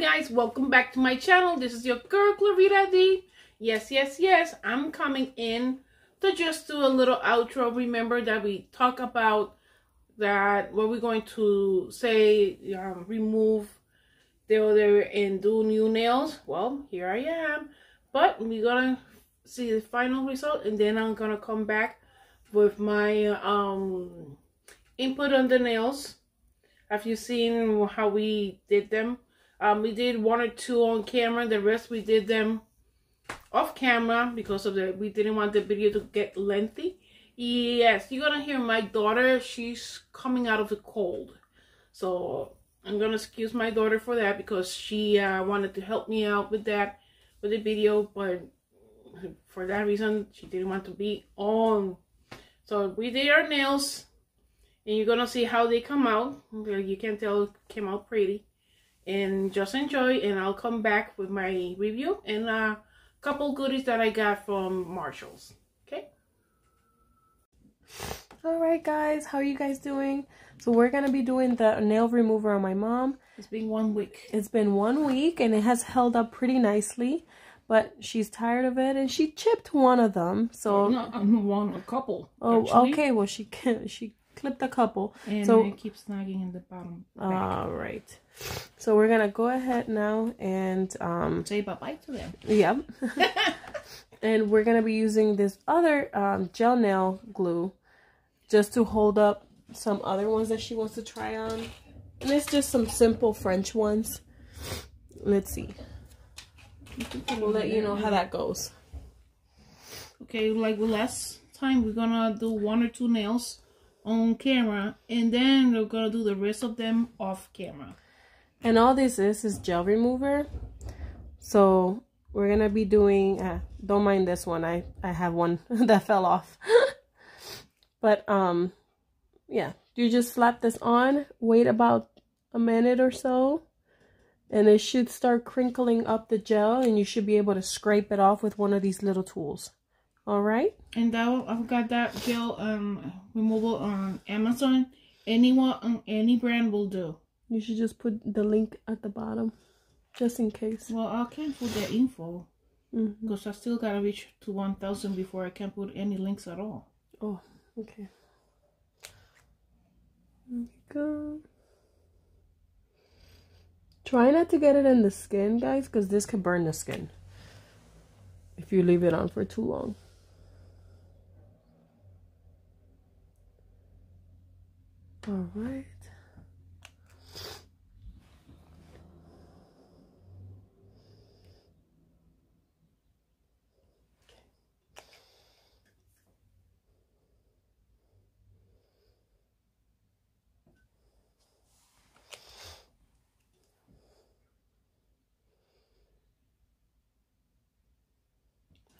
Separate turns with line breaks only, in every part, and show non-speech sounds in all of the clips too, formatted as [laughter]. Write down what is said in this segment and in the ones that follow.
guys, welcome back to my channel. This is your girl Clarita D. Yes, yes, yes, I'm coming in to just do a little outro. Remember that we talk about that what we're going to say, um, remove the other and do new nails. Well, here I am. But we're gonna see the final result and then I'm gonna come back with my um input on the nails. Have you seen how we did them? Um, we did one or two on camera. The rest we did them off camera because of the we didn't want the video to get lengthy. Yes, you're gonna hear my daughter. She's coming out of the cold, so I'm gonna excuse my daughter for that because she uh, wanted to help me out with that with the video, but for that reason she didn't want to be on. So we did our nails, and you're gonna see how they come out. You can tell it came out pretty and just enjoy and I'll come back with my review and a couple goodies that I got from Marshalls. Okay.
Alright guys, how are you guys doing? So we're going to be doing the nail remover on my mom.
It's been one week.
It's been one week and it has held up pretty nicely. But she's tired of it and she chipped one of them. So
not one, a couple.
Oh, actually. okay. Well, she [laughs] she clipped a couple.
And so it keeps snagging in the bottom.
All right. So we're gonna go ahead now and um,
say bye bye to them.
Yep. [laughs] and we're gonna be using this other um, gel nail glue just to hold up some other ones that she wants to try on. And it's just some simple French ones. Let's see. We'll let you know how that goes.
Okay, like last time, we're gonna do one or two nails on camera and then we're gonna do the rest of them off camera
and all this is is gel remover so we're gonna be doing uh, don't mind this one i i have one [laughs] that fell off [laughs] but um yeah you just slap this on wait about a minute or so and it should start crinkling up the gel and you should be able to scrape it off with one of these little tools all right.
And that I've got that gel um removal on Amazon. Anyone on any brand will do.
You should just put the link at the bottom, just in case.
Well, I can't put the info because mm -hmm. I still gotta reach to one thousand before I can put any links at all.
Oh, okay. There we go. Try not to get it in the skin, guys, because this could burn the skin if you leave it on for too long. All right.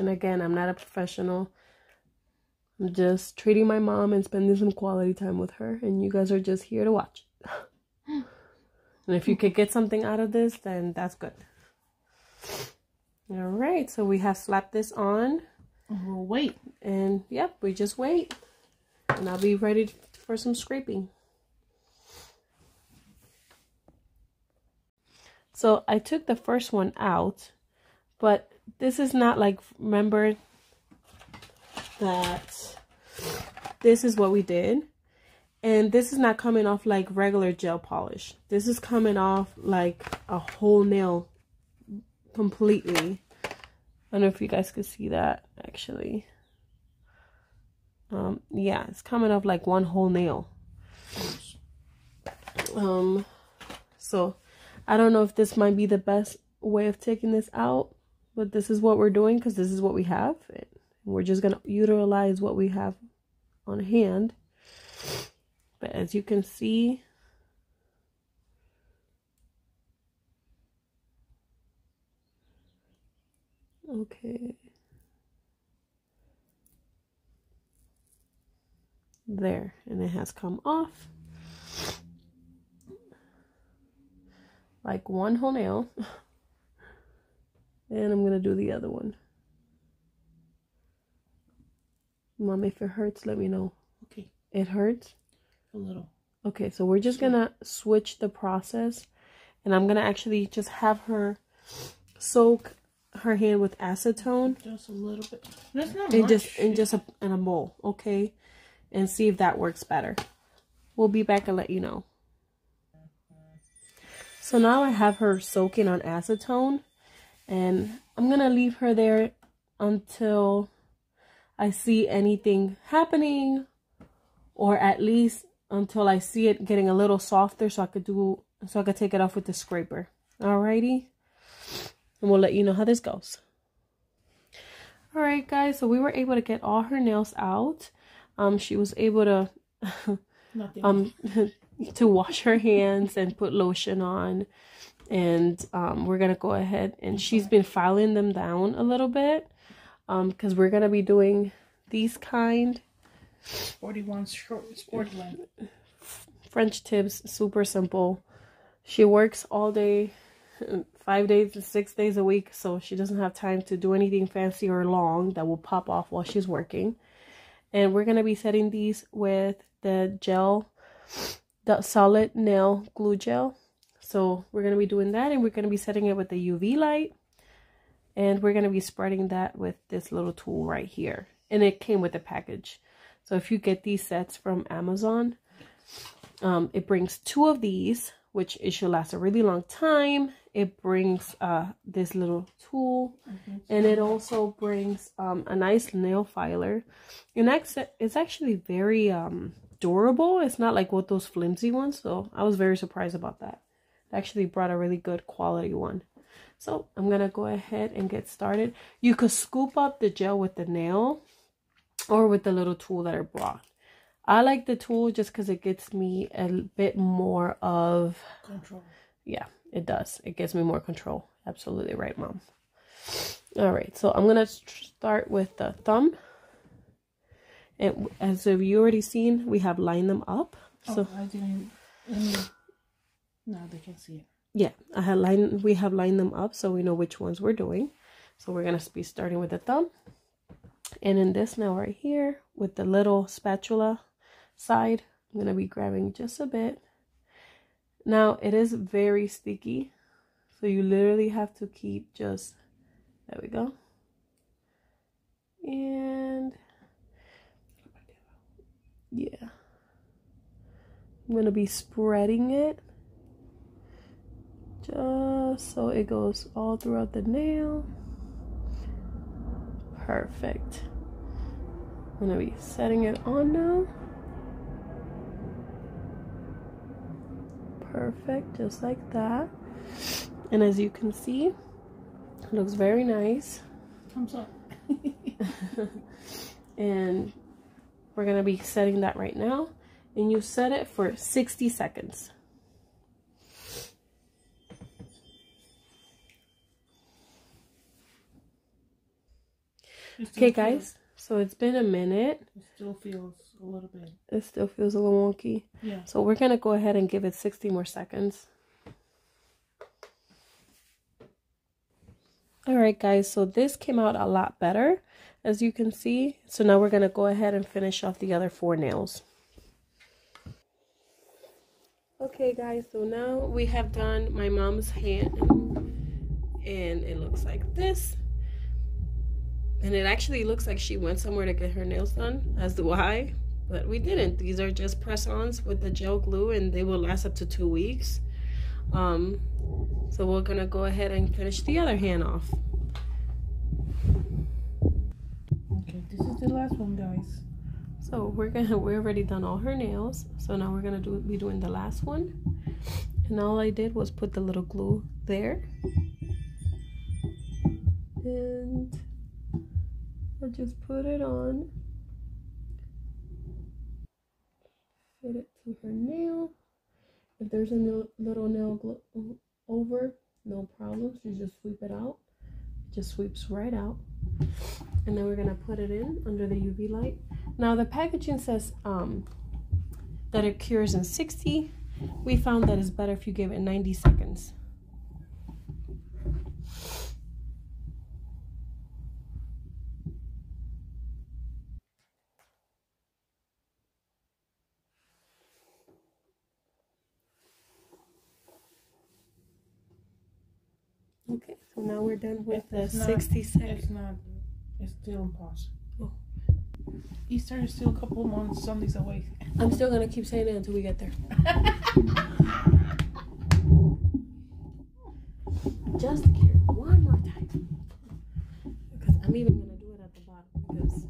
And again, I'm not a professional. I'm just treating my mom and spending some quality time with her, and you guys are just here to watch. [laughs] and if you could get something out of this, then that's good. All right, so we have slapped this on.
We'll wait.
And yep, we just wait. And I'll be ready for some scraping. So I took the first one out, but this is not like, remember that this is what we did. And this is not coming off like regular gel polish. This is coming off like a whole nail completely. I don't know if you guys could see that actually. Um, yeah, it's coming off like one whole nail. Um, so I don't know if this might be the best way of taking this out, but this is what we're doing because this is what we have. We're just going to utilize what we have on hand. But as you can see, okay. There, and it has come off. Like one whole nail. [laughs] and I'm going to do the other one. Mom, if it hurts, let me know.
Okay.
It hurts?
A little.
Okay, so we're just going to switch the process. And I'm going to actually just have her soak her hand with acetone.
Just a little bit. That's not
and
much.
just in just a, in a bowl, okay? And see if that works better. We'll be back and let you know. So now I have her soaking on acetone. And I'm going to leave her there until I see anything happening. Or at least until I see it getting a little softer so I could do so I could take it off with the scraper. Alrighty. And we'll let you know how this goes. Alright guys, so we were able to get all her nails out. Um she was able to [laughs] um [laughs] to wash her hands and put lotion on and um we're gonna go ahead and she's been filing them down a little bit um because we're gonna be doing these kind.
41 short, sport length.
french tips super simple. She works all day [laughs] five days to six days a week so she doesn't have time to do anything fancy or long that will pop off while she's working. And we're gonna be setting these with the gel the solid nail glue gel so we're going to be doing that and we're going to be setting it with the uv light and we're going to be spreading that with this little tool right here and it came with a package so if you get these sets from amazon um, it brings two of these which it should last a really long time it brings uh, this little tool and it also brings um, a nice nail filer and it's actually very um, durable. It's not like what those flimsy ones. So I was very surprised about that. It actually brought a really good quality one. So I'm going to go ahead and get started. You could scoop up the gel with the nail or with the little tool that I brought. I like the tool just because it gets me a bit more of
Control.
Yeah, it does. It gives me more control. Absolutely right, mom. All right, so I'm going to start with the thumb. And as you already seen, we have lined them up. Oh, so
oh, I didn't. Now they can see it.
Yeah, I had lined. We have lined them up so we know which ones we're doing. So we're gonna be starting with the thumb, and in this now right here with the little spatula side, I'm gonna be grabbing just a bit. Now it is very sticky, so you literally have to keep just. There we go. And yeah. I'm going to be spreading it just so it goes all throughout the nail. Perfect. I'm going to be setting it on now. Perfect, just like that. And as you can see, it looks very nice.
Thumbs [laughs] up.
and we're going to be setting that right now. And you set it for 60 seconds. Okay, guys. So it's been a minute.
It still feels a little bit.
It still feels a little wonky.
Yeah.
So we're going to go ahead and give it 60 more seconds. All right, guys. So this came out a lot better as you can see. So now we're going to go ahead and finish off the other four nails. Okay guys, so now we have done my mom's hand and it looks like this. And it actually looks like she went somewhere to get her nails done, as do I. But we didn't. These are just press-ons with the gel glue and they will last up to two weeks. Um, so we're gonna go ahead and finish the other hand off.
Okay, this is the last one, guys.
So we're gonna we're already done all her nails. So now we're gonna do be doing the last one. And all I did was put the little glue there. And I just put it on. Fit it to her nail. If there's a little nail over, no problem. You just sweep it out. It just sweeps right out. And then we're gonna put it in under the UV light. Now the packaging says um, that it cures in 60. We found that it's better if you give it 90 seconds. Okay, so now we're done with the
not-
60 second.
It's not. It's still impossible.
Oh.
Easter is still a couple months, Sundays away.
I'm still gonna keep saying it until we get there. [laughs] Just here, one more time. Because I'm even gonna do it at the bottom because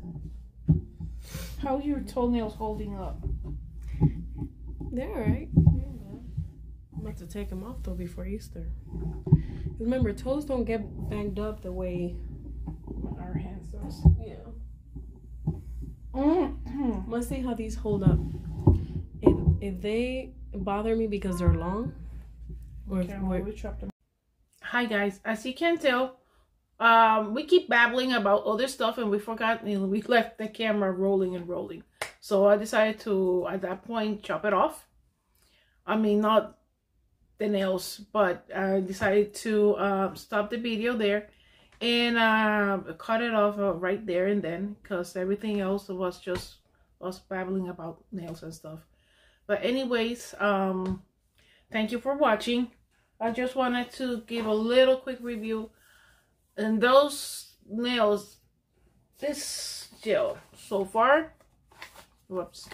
How are your toenails holding up?
they're alright. I'm about to take them off though before Easter. 'Cause Remember, toes don't get banged up the way.
Our hands does.
Yeah.
Mm.
Let's see how these hold up. If if they bother me because they're long, or
Okay,
if we're-
them. Hi guys, as you can tell, um, we keep babbling about other stuff and we forgot, you know, we left the camera rolling and rolling. So I decided to, at that point, chop it off. I mean, not the nails, but I decided to uh, stop the video there and uh, cut it off uh, right there and then because everything else was just us babbling about nails and stuff. But anyways, um, thank you for watching. I just wanted to give a little quick review. And those nails, this gel so far, whoops,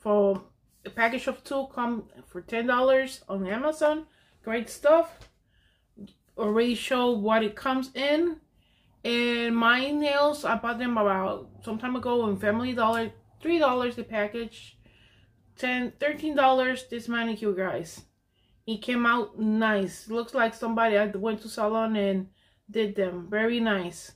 for a package of two come for $10 on Amazon. Great stuff. Already show what it comes in. And my nails, I bought them about some time ago in Family Dollar. $3 the package. 10 $13 this manicure, guys. It came out nice. Looks like somebody I went to salon and did them. Very nice.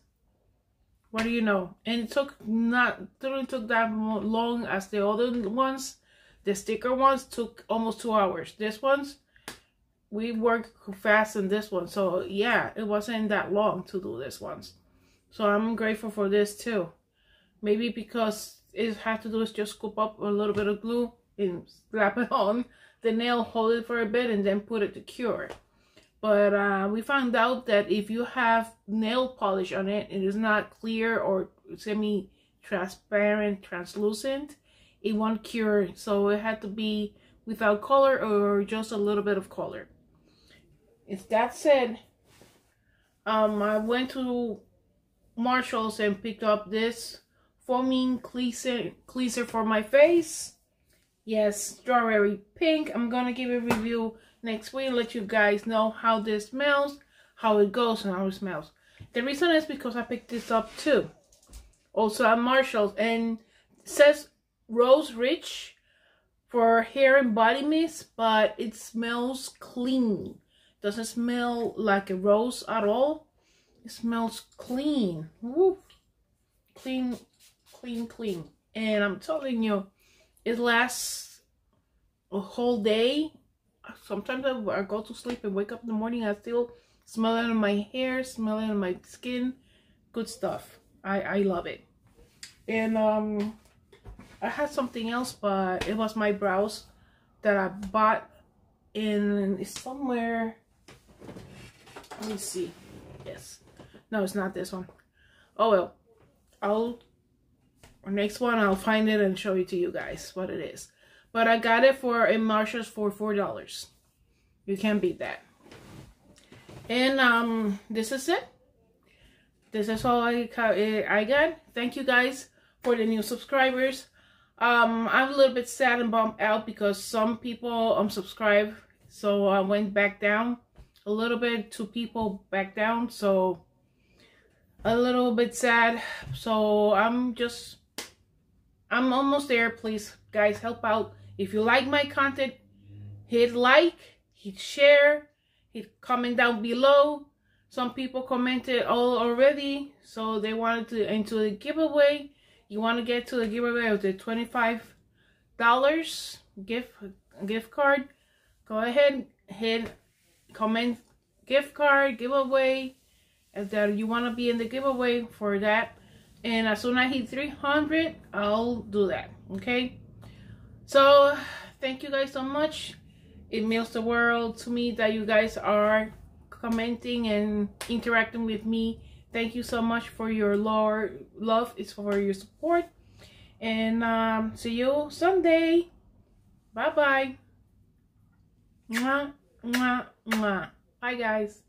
What do you know? And it took not didn't took that long as the other ones. The sticker ones took almost two hours. This one's we work fast in this one. So yeah, it wasn't that long to do this ones. So I'm grateful for this too. Maybe because it had to do is just scoop up a little bit of glue and slap it [laughs] on the nail, hold it for a bit, and then put it to cure. But uh, we found out that if you have nail polish on it, it is not clear or semi-transparent, translucent, it won't cure. So it had to be without color or just a little bit of color. It's that said, um, I went to Marshalls and picked up this foaming cleanser, cleanser for my face. Yes, strawberry pink. I'm gonna give a review next week. Let you guys know how this smells, how it goes, and how it smells. The reason is because I picked this up too. Also at Marshalls, and says Rose Rich for hair and body mist, but it smells clean. Doesn't smell like a rose at all. It smells clean. Woo. Clean, clean, clean. And I'm telling you, it lasts a whole day. Sometimes I, go to sleep and wake up in the morning. I still smell it on my hair, smell it on my skin. Good stuff. I I love it. And um, I had something else, but it was my brows that I bought in somewhere. Let me see. Yes. No, it's not this one. Oh well. I'll next one I'll find it and show it to you guys what it is. But I got it for in Marshalls for four dollars. You can't beat that. And um, this is it. This is all I I got. Thank you guys for the new subscribers. Um, I'm a little bit sad and bummed out because some people unsubscribe, so I went back down a little bit. Two people back down, so a little bit sad. So I'm just I'm almost there. Please, guys, help out. If you like my content, hit like, hit share, hit comment down below. Some people commented all already, so they wanted to into the giveaway. You want to get to the giveaway of the twenty-five dollars gift gift card? Go ahead, hit comment gift card giveaway. If that you want to be in the giveaway for that, and as soon as I hit 300 I'll do that okay so thank you guys so much it means the world to me that you guys are commenting and interacting with me thank you so much for your love it's for your support. And um, see you someday. Bye bye mwah, mwah, mwah. bye guys